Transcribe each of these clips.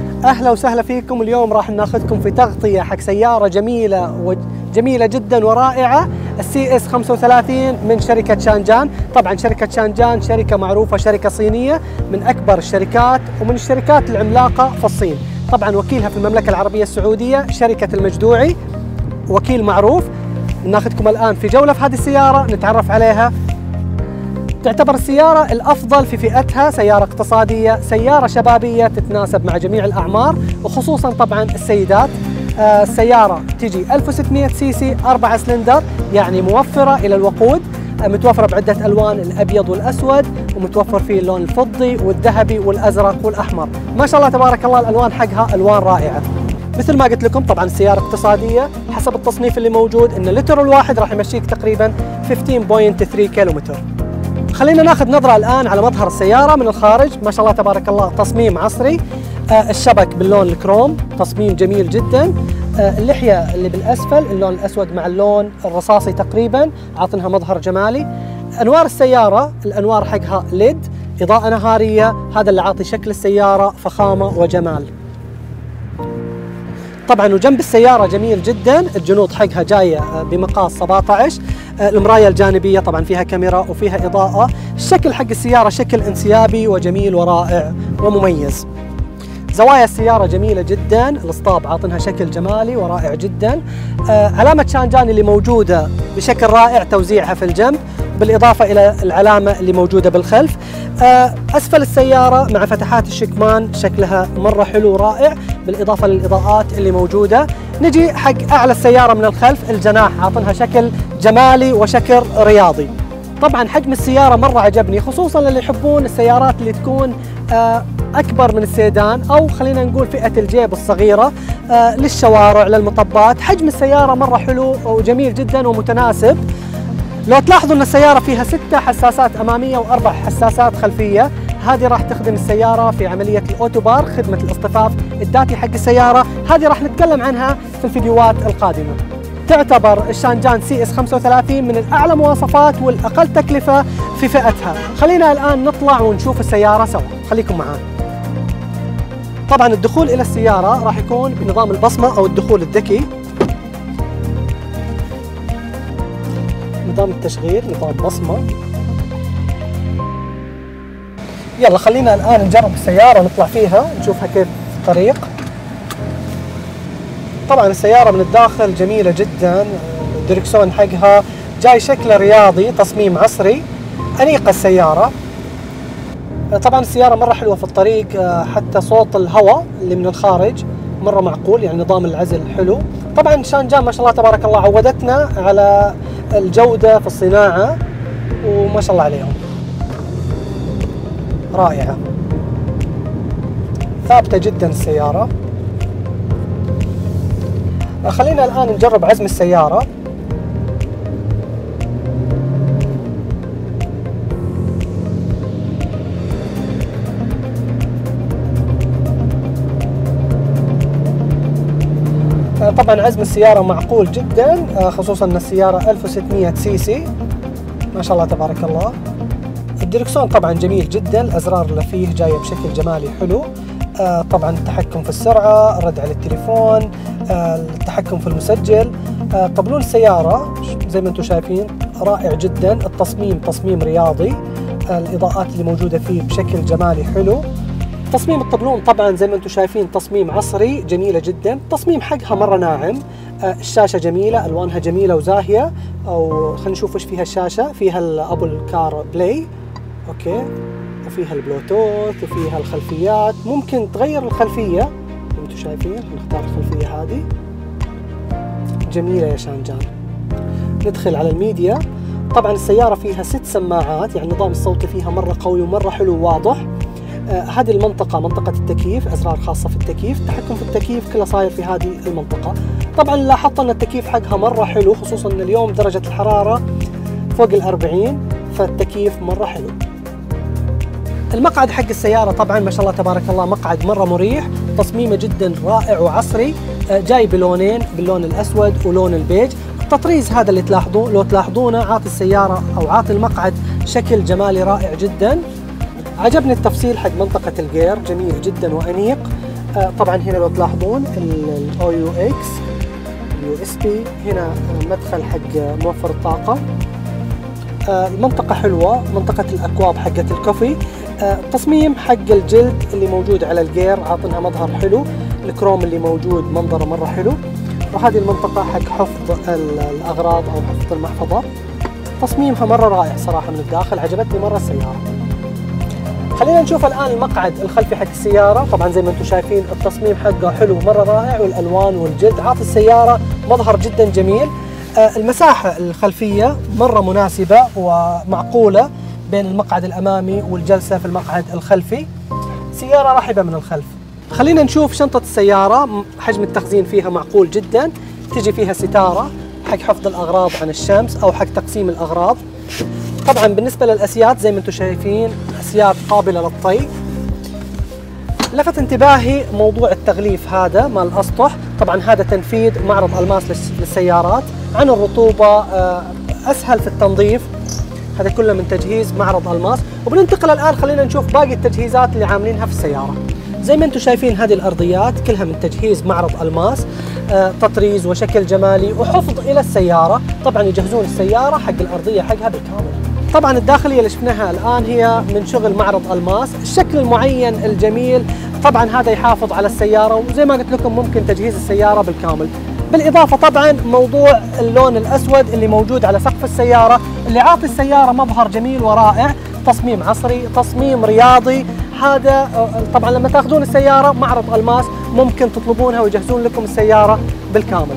أهلا وسهلا فيكم. اليوم راح ناخذكم في تغطية حق سيارة جميلة وجميله جدا ورائعة السي إس 35 من شركة شانجان. طبعا شركة شانجان شركة معروفة شركة صينية من أكبر الشركات ومن الشركات العملاقة في الصين. طبعا وكيلها في المملكة العربية السعودية شركة المجدوعي وكيل معروف. ناخذكم الآن في جولة في هذه السيارة نتعرف عليها. تعتبر السيارة الأفضل في فئتها سيارة اقتصادية سيارة شبابية تتناسب مع جميع الأعمار وخصوصا طبعا السيدات. آه، السيارة تجي 1600 CC 4 سلندر يعني موفرة إلى الوقود. آه، متوفرة بعدة ألوان الأبيض والأسود ومتوفر فيه اللون الفضي والذهبي والأزرق والأحمر. ما شاء الله تبارك الله الألوان حقها ألوان رائعة. مثل ما قلت لكم طبعا السيارة اقتصادية. حسب التصنيف اللي موجود إن اللتر الواحد راح يمشيك تقريبا 15.3 كيلومتر. خلينا ناخذ نظرة الآن على مظهر السيارة من الخارج. ما شاء الله تبارك الله تصميم عصري. آه الشبك باللون الكروم تصميم جميل جدا. آه اللحية اللي بالأسفل اللون الأسود مع اللون الرصاصي تقريبا عاطنها مظهر جمالي. أنوار السيارة الأنوار حقها ليد إضاءة نهارية. هذا اللي عاطي شكل السيارة فخامة وجمال. طبعا وجنب السيارة جميل جدا. الجنوط حقها جاية آه، بمقاس 17 آه، المراية الجانبية طبعا فيها كاميرا وفيها إضاءة. الشكل حق السيارة شكل انسيابي وجميل ورائع ومميز. زوايا السيارة جميلة جدا. الاسطاب عاطنها شكل جمالي ورائع جدا. آه علامة شانجان اللي موجودة بشكل رائع توزيعها في الجنب بالإضافة إلى العلامة اللي موجودة بالخلف. آه أسفل السيارة مع فتحات الشكمان شكلها مرة حلو ورائع بالإضافة للإضاءات اللي موجودة. نجي حق أعلى السيارة من الخلف الجناح عاطنها شكل جمالي وشكل رياضي. طبعا حجم السيارة مرة عجبني خصوصا اللي يحبون السيارات اللي تكون آه أكبر من السيدان أو خلينا نقول فئة الجيب الصغيرة آه للشوارع للمطبات. حجم السيارة مرة حلو وجميل جدا ومتناسب. لو تلاحظوا إن السيارة فيها ستة حساسات أمامية وأربع حساسات خلفية هذه راح تخدم السيارة في عملية الأوتوبار خدمة الاصطفاف الذاتي حق السيارة. هذه راح نتكلم عنها في الفيديوهات القادمة. تعتبر الشانجان CS 35 من الأعلى مواصفات والأقل تكلفة في فئتها. خلينا الآن نطلع ونشوف السيارة سوا. خليكم معنا طبعا الدخول إلى السيارة راح يكون بنظام البصمة أو الدخول الذكي. نظام التشغيل نظام بصمة. يلا خلينا الآن نجرب السيارة نطلع فيها نشوفها كيف الطريق طبعا السيارة من الداخل جميلة جدا. الدركسون حقها جاي شكله رياضي تصميم عصري انيقه السيارة. طبعا السيارة مرة حلوة في الطريق حتى صوت الهواء اللي من الخارج مرة معقول يعني نظام العزل حلو. طبعا شانجان ما شاء الله تبارك الله عودتنا على الجودة في الصناعة وما شاء الله عليهم. رائعة. ثابتة جدا السيارة. خلينا الآن نجرب عزم السيارة. طبعا عزم السيارة معقول جدا خصوصا إن السيارة 1600 سي سي. ما شاء الله تبارك الله. الدركسون طبعا جميل جدا الأزرار اللي فيه جاية بشكل جمالي حلو. طبعا التحكم في السرعة الرد على التليفون التحكم في المسجل طبلون السيارة زي ما أنتم شايفين رائع جدا. التصميم تصميم رياضي. الإضاءات اللي موجودة فيه بشكل جمالي حلو. تصميم الطبلون طبعا زي ما أنتم شايفين تصميم عصري جميلة جدا. تصميم حقها مرة ناعم. الشاشة جميلة ألوانها جميلة وزاهية. أو خلينا نشوف وش فيها الشاشة. فيها ال Apple CarPlay okay. وفيها البلوتوث وفيها الخلفيات. ممكن تغير الخلفية. زي ما أنتم شايفين نختار الخلفية هذه. جميلة يا شانجان ندخل على الميديا. طبعا السيارة فيها ست سماعات يعني النظام الصوتي فيها مرة قوي ومرة حلو وواضح. آه هذه المنطقة منطقة التكييف أزرار خاصة في التكييف. التحكم في التكييف كله صاير في هذه المنطقة. طبعا لاحظت أن التكييف حقها مرة حلو خصوصا أن اليوم درجة الحرارة فوق الأربعين فالتكييف مرة حلو. المقعد حق السيارة طبعا ما شاء الله تبارك الله مقعد مرة مريح تصميمه جدا رائع وعصري آه جاي بلونين باللون الأسود ولون البيج. التطريز هذا اللي تلاحظوه لو تلاحظونه عاطي السيارة أو عاطي المقعد شكل جمالي رائع جدا. عجبني التفصيل حق منطقة الجير جميل جدا وأنيق. آه، طبعا هنا لو تلاحظون ال AUX ال USB هنا مدخل حق موفر الطاقة. آه، المنطقة حلوة منطقة الأكواب حقت الكوفي. التصميم حق الجلد اللي موجود على ال gear عاطنها مظهر حلو. الكروم اللي موجود منظره مرة حلو. وهذه المنطقة حق حفظ الأغراض أو حفظ المحفظة. تصميمها مرة رائع صراحة من الداخل عجبتني مرة السيارة. خلينا نشوف الآن المقعد الخلفي حق السيارة. طبعا زي ما أنتم شايفين التصميم حقه حلو مرة رائع والألوان والجلد. عاطي السيارة مظهر جدا جميل. آه، المساحة الخلفية مرة مناسبة ومعقولة. بين المقعد الأمامي والجلسة في المقعد الخلفي. سيارة رحبة من الخلف. خلينا نشوف شنطة السيارة. حجم التخزين فيها معقول جدا. تجي فيها ستارة حق حفظ الأغراض عن الشمس أو حق تقسيم الأغراض. طبعا بالنسبة للأسياد زي ما أنتم شايفين أسياد قابلة للطي. لفت انتباهي موضوع التغليف هذا مال الأسطح طبعا هذا تنفيذ معرض ألماس للسيارات. عن الرطوبة آه، أسهل في التنظيف. هذا كله من تجهيز معرض ألماس وبننتقل الآن خلينا نشوف باقي التجهيزات اللي عاملينها في السيارة. زي ما أنتم شايفين هذه الأرضيات كلها من تجهيز معرض الماس. آه تطريز وشكل جمالي وحفظ إلى السيارة. طبعا يجهزون السيارة حق الأرضية حقها بالكامل. طبعا الداخلية اللي شفناها الآن هي من شغل معرض الماس. الشكل المعين الجميل. طبعا هذا يحافظ على السيارة وزي ما قلت لكم ممكن تجهيز السيارة بالكامل. بالإضافة طبعا موضوع اللون الأسود اللي موجود على سقف السيارة. اللي عاطي السيارة مظهر جميل ورائع تصميم عصري تصميم رياضي. هذا طبعا لما تأخذون السيارة معرض ألماس ممكن تطلبونها ويجهزون لكم السيارة بالكامل.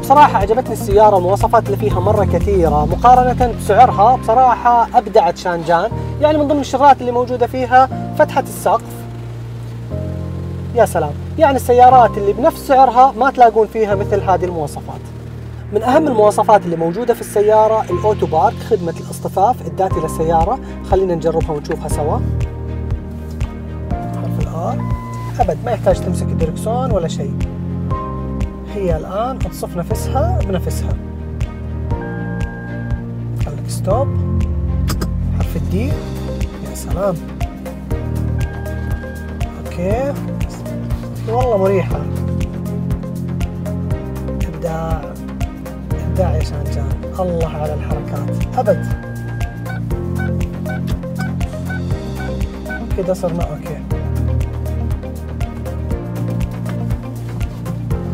بصراحة عجبتني السيارة المواصفات اللي فيها مرة كثيرة. مقارنة بسعرها بصراحة أبدعت شانجان. يعني من ضمن الشغلات اللي موجودة فيها فتحة السقف. يا سلام. يعني السيارات اللي بنفس سعرها ما تلاقون فيها مثل هذه المواصفات. من أهم المواصفات اللي موجودة في السيارة الأوتو بارك خدمة الاصطفاف الذاتي للسيارة خلينا نجربها ونشوفها سوا. حرف الآر أبد ما يحتاج تمسك الدركسون ولا شيء. هي الآن تصف نفسها بنفسها. خليك stop. حرف ال D يا سلام. okay. والله مريحة. إبداع. إبداع يا شانجان الله على الحركات. أبد. كده صرنا okay.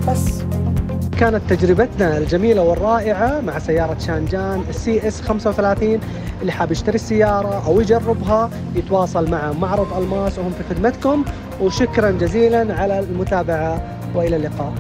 بس. كانت تجربتنا الجميلة والرائعة مع سيارة شانجان ال CS 35 اللي حاب يشتري السيارة أو يجربها يتواصل مع معرض ألماس وهم في خدمتكم. وشكرا جزيلا على المتابعة. وإلى اللقاء.